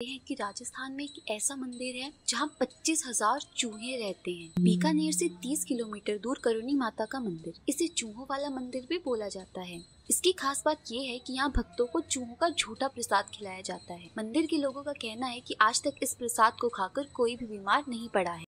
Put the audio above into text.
हैं कि राजस्थान में एक ऐसा मंदिर है जहाँ पच्चीस हज़ार चूहे रहते हैं। बीकानेर से 30 किलोमीटर दूर करुणी माता का मंदिर। इसे चूहों वाला मंदिर भी बोला जाता है। इसकी खास बात यह है कि यहाँ भक्तों को चूहों का झूठा प्रसाद खिलाया जाता है। मंदिर के लोगों का कहना है कि आज तक इस प्रसाद को खाकर कोई भी बीमार नहीं पड़ा है।